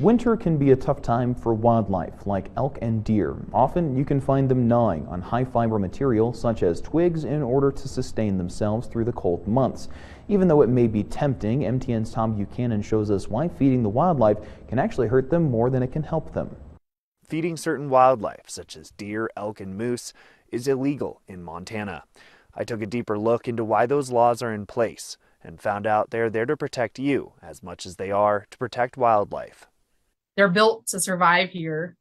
Winter can be a tough time for wildlife like elk and deer. Often you can find them gnawing on high fiber material such as twigs in order to sustain themselves through the cold months. Even though it may be tempting, MTN's Tom Buchanan shows us why feeding the wildlife can actually hurt them more than it can help them. Feeding certain wildlife, such as deer, elk, and moose, is illegal in Montana. I took a deeper look into why those laws are in place and found out they're there to protect you as much as they are to protect wildlife they're built to survive here.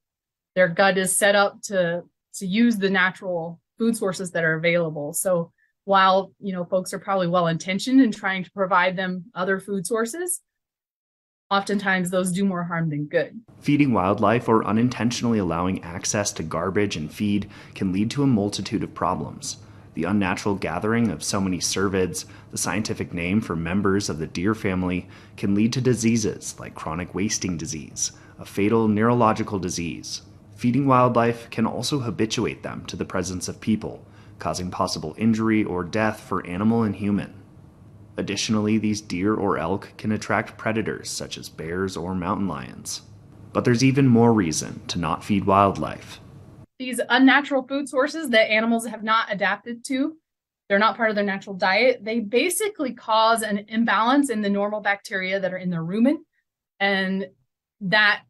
Their gut is set up to to use the natural food sources that are available. So while you know folks are probably well intentioned in trying to provide them other food sources, oftentimes those do more harm than good. Feeding wildlife or unintentionally allowing access to garbage and feed can lead to a multitude of problems. The unnatural gathering of so many cervids, the scientific name for members of the deer family, can lead to diseases like chronic wasting disease, a fatal neurological disease. Feeding wildlife can also habituate them to the presence of people, causing possible injury or death for animal and human. Additionally, these deer or elk can attract predators such as bears or mountain lions. But there's even more reason to not feed wildlife. These unnatural food sources that animals have not adapted to, they're not part of their natural diet. They basically cause an imbalance in the normal bacteria that are in their rumen. And that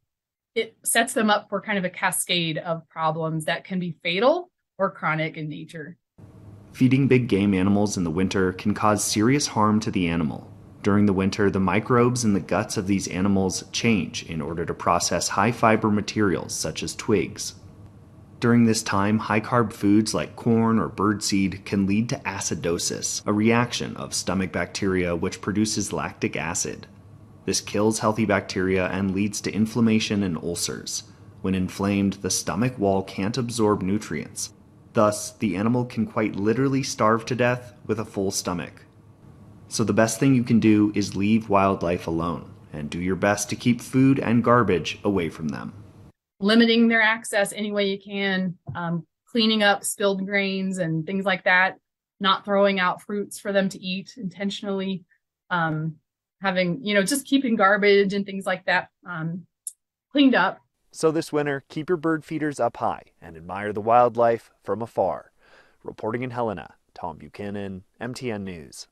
it sets them up for kind of a cascade of problems that can be fatal or chronic in nature. Feeding big game animals in the winter can cause serious harm to the animal. During the winter, the microbes in the guts of these animals change in order to process high fiber materials such as twigs. During this time, high carb foods like corn or birdseed can lead to acidosis, a reaction of stomach bacteria which produces lactic acid. This kills healthy bacteria and leads to inflammation and ulcers. When inflamed, the stomach wall can't absorb nutrients. Thus, the animal can quite literally starve to death with a full stomach. So, the best thing you can do is leave wildlife alone and do your best to keep food and garbage away from them. Limiting their access any way you can, um, cleaning up spilled grains and things like that, not throwing out fruits for them to eat intentionally, um, having, you know, just keeping garbage and things like that um, cleaned up. So this winter, keep your bird feeders up high and admire the wildlife from afar. Reporting in Helena, Tom Buchanan, MTN News.